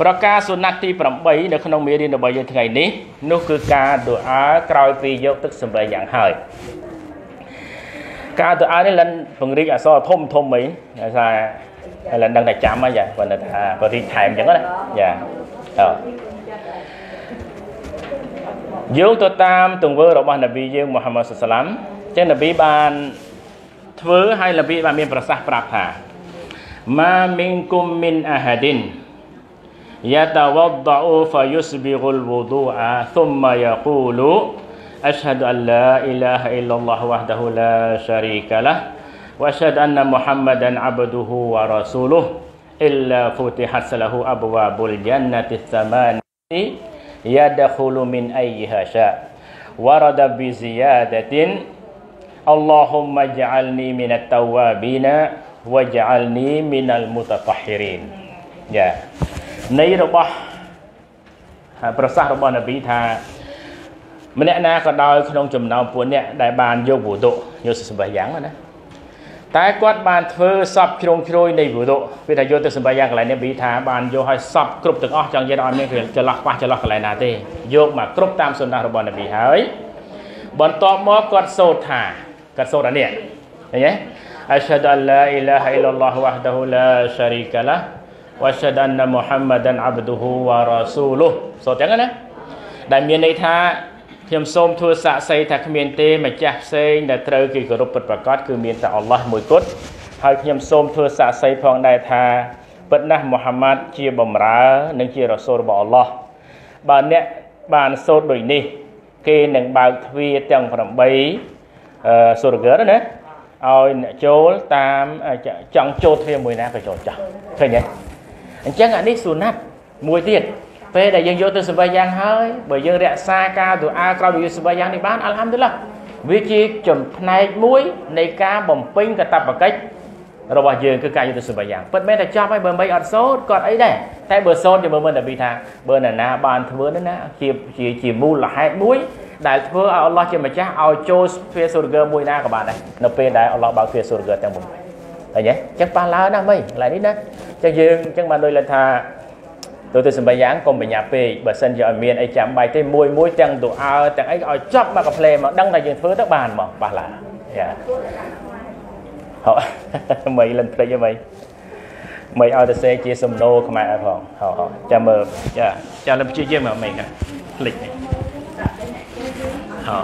ប្រការសុណាត់ទី8នៅក្នុងមេរៀនរបស់យើងថ្ងៃនេះនោះគឺការដុអាក្រោយពីយកទឹកសម្លេងយ៉ាងហើយការដុអានេះលិនពង្រីកអសរធំធំអីដោយសារលិនដឹងតែចាំហើយចាប៉ុន្តែថាក៏រីកថែមអញ្ចឹងណាចាអឺយោងទៅតាមទង្វើរបស់នប៊ីយើងមូហាម៉ាត់សុសឡាំចឹងនប៊ីបានធ្វើឲ្យនប៊ីបានមានប្រសាសន៍ប្រាប់ថាម៉ាមីនគុំមីនអាហាឌីន يتوضأ فيسبغ الوضوء ثم يقول أشهد أن لا إله إلا الله وحده لا شريك له وأشهد أن محمدا عبده ورسوله إلا فتحت له أبواب الجنة الثمان يدخل من أيها شاء ورد بزيادة اللهم اجعلني من التوابين واجعلني من المتطهرين يا yeah. នៃរបស់ប្រសាសន៍របស់នប៊ីថាម្នាក់ណាក៏ដោយក្នុងចំណោមពួកអ្នកដែលបានយកវុទុយកសម្បាយ៉ាងណាតែគាត់បានធ្វើសពជ្រងជ្រោយនៃវុទុវាថាយកទៅសម្បាយ៉ាងកន្លែងនេះវាថាបានយកឲ្យសពគ្រប់ទាំងអស់ចង់និយាយឲ្យមានចន្លោះខ្វះចន្លោះកន្លែងណាទេយកមកគ្រប់តាមសុណារបស់នប៊ីហើយបន្ទាប់មកគាត់សូត្រថាគាត់សូត្រអានេះឃើញទេអស្ហ adu អល់ឡាអ៊ីឡាហ៍អ៊ីឡឡោះវ៉ាហ្ដហ៊ូឡាសារីកាឡា ឌូហ៊ូវ៉ារ៉ាស៊ូលូសូត្រចឹងណាដែលមានន័យថាខ្ញុំសូមធ្វើសាក្សីថាគ្មានទេម្ចាស់ផ្សេងដែលត្រូវគេគោរពពិតប្រាកដគឺមានតែអល់ឡោះមួយគត់ហើយខ្ញុំសូមធ្វើសាក្សីផងដែរថាពិតណាស់មូហាម៉ាត់ជាបំរើ និងជារ៉ាស៊ូលរបស់អល់ឡោះបើអ្នកបានសូត្រដូចនេះ គេនឹងបើកទ្វារទាំង8អឺសុរហ្គរណាឲ្យអ្នកចូលតាមចង់ចូលទ្វារមួយណាក៏ចូលចោះឃើញទេ អញ្ចឹងអានេះសុណាត់មួយទៀតពេលដែលយើងយកទៅសម្បយ៉ាងហើយបើយើងរក្សាការទូអាក្រោយពីសម្បយ៉ាងនេះបានអល់ហាំឌុលឡាវាជាចំណែកមួយនៃការបំពេញកតបកិច្ចរបស់យើងគឺការយកទៅសម្បយ៉ាងពិតមែនតែចប់ហើយបើមិនអត់សូត្រគាត់អីដែរតែបើសូត្រជាមើលមើលតែពីថាបើនរណាបានធ្វើនោះណាជាជាជាមូលហេតុមួយដែលធ្វើឲ្យអល់ឡោះជាម្ចាស់ឲ្យចូលទ្វារសូរហ្គើមួយណាក៏បានដែរនៅពេលដែលអល់ឡោះបើកទ្វារសូរហ្គើទាំង8ឃើញទេអញ្ចឹងប៉ះឡើងណាស់មិញកន្លែងនេះណាអញ្ចឹងយើងអញ្ចឹងបានដូចលើថាទៅទៅសម្បយ៉ាងកុំបញ្ញាពេកបើសិនជាឲ្យមានអីចាំបាច់ទេមួយមួយទាំងទូអើទាំងអីឲ្យចប់មកកាផ្លេមកដឹងថាយើងធ្វើទៅបានមកប៉ះឡើងយ៉ាហ៎មិនលិនភ្លេចទេមិនមិនឲ្យទៅសេជាសំណោខ្មែរផងហ៎ចាំមើលចាចាំលិនព្យាយាមមកមិនណាភ្លេចនេះហ៎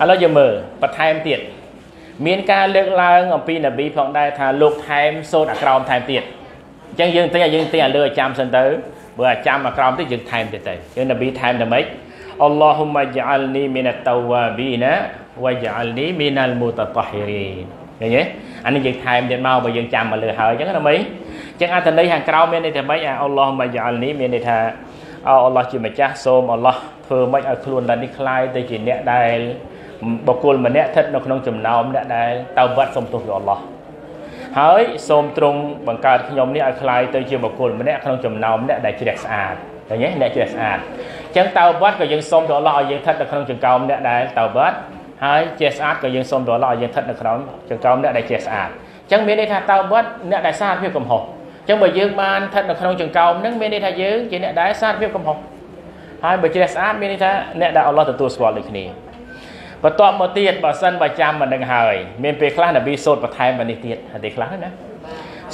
ឥឡូវយើងមើលបន្ថែមទៀត មានការលើកឡើងអំពីនប៊ីផងដែរថាលោកថែមសូត្រអាក្រោមថែមទៀតអញ្ចឹងយើងទិញឲ្យយើងទិញឲ្យលើឲ្យចាំសិនទៅបើអាចាំអាក្រោមទៀតយើងថែមទៀតទៅយើងនប៊ីថែមតែម៉េច Allahumma ja'alni minat tawwabina wa ja'alni minal mutatahhirin ឃើញទេអានេះយើងថែមទៀតមកបើយើងចាំមកលើហើយអញ្ចឹងណាមីអញ្ចឹងអត្ថន័យខាងក្រៅមានន័យថាម៉េចអា Allahumma ja'alni មានន័យថាអល់ឡោះជាម្ចាស់សូមអល់ឡោះធ្វើម៉េចឲ្យខ្លួនដល់នេះคล้ายទៅជាអ្នកដែល បុគ្គលម្នាក់ស្ថិតនៅក្នុងចំណោមអ្នកដែលតើវត្តសុំទោសពីអល់ឡោះហើយសូមទ្រង់បង្កើតខ្ញុំនេះឲ្យคล้ายទៅជាបុគ្គលម្នាក់ក្នុងចំណោមអ្នកដែលជ្រះស្អាតឃើញទេអ្នកជ្រះស្អាតអញ្ចឹងតើវត្តក៏យើងសូមទៅអល់ឡោះឲ្យយើងស្ថិតនៅក្នុងចង្កោមអ្នកដែលតើវត្តហើយជ្រះស្អាតក៏យើងសូមទៅអល់ឡោះឲ្យយើងស្ថិតនៅក្នុងចង្កោមអ្នកដែលជ្រះស្អាតអញ្ចឹងមានន័យថាតើវត្តអ្នកដែលសារភាពកំហុសអញ្ចឹងបើយើងបានស្ថិតនៅក្នុងចង្កោមហ្នឹងមានន័យថាយើងជាអ្នកដែលសារភាពកំហុសហើយបើជ្រះស្អាតមានន័យថាអ្នកដែលអល់ឡោះទទួលស្គាល់ដូចគ្នា បន្ទាប់មកទៀតបើសិនបើចាំមិនដឹងហើយមានពេលខ្លះនប៊ីសូត្របន្ថែមមកនេះទៀតហើយខ្លះណា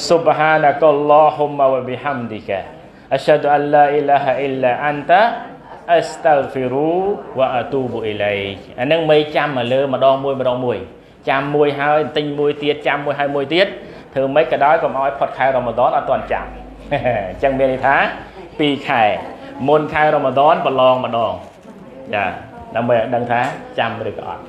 Subhanakallahumma wa bihamdika asyhadu an la ilaha illa anta astaghfiru wa atubu ilaik អានឹងមិនចាំមកលើម្ដងមួយម្ដងមួយចាំមួយហើយទិញមួយទៀតចាំមួយហើយមួយទៀតធ្វើម៉េចក៏ដោយកុំឲ្យផុតខែរ៉ូម៉ាដនអត់ទាន់ចាំអញ្ចឹងមានន័យថា2ខែមុនខែរ៉ូម៉ាដនប្រឡងម្ដងចា ដើម្បីឲ្យដឹងថាចាំឬក៏អត់